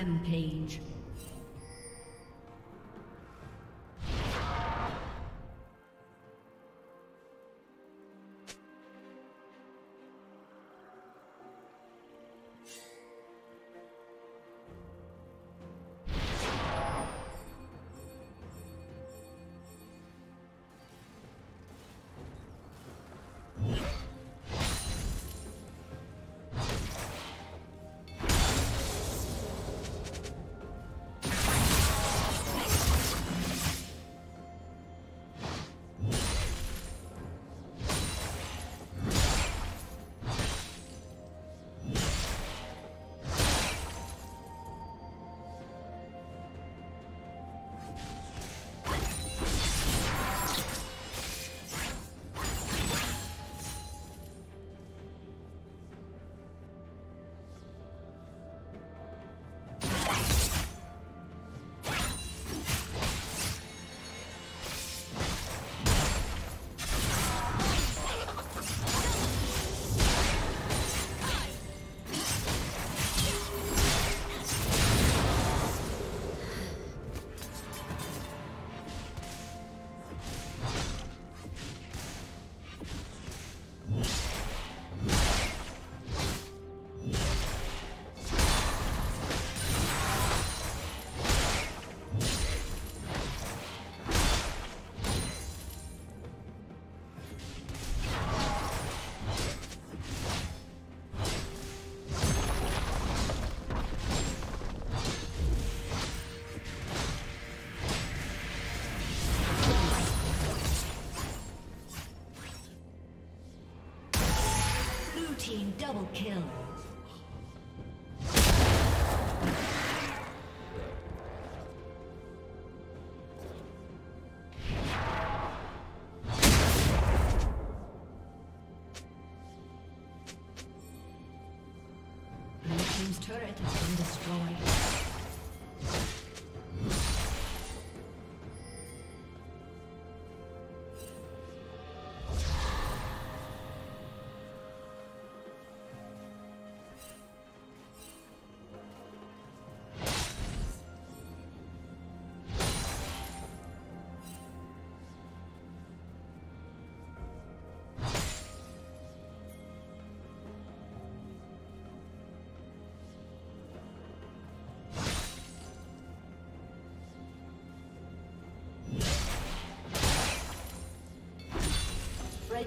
Rampage. Double kill.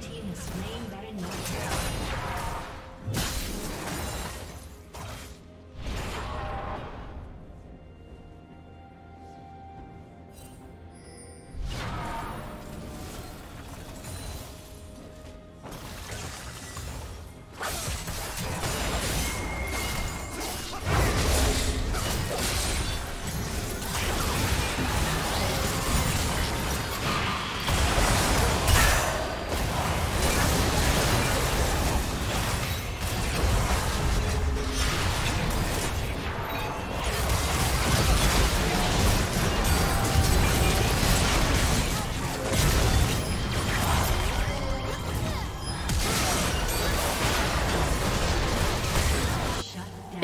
team has made.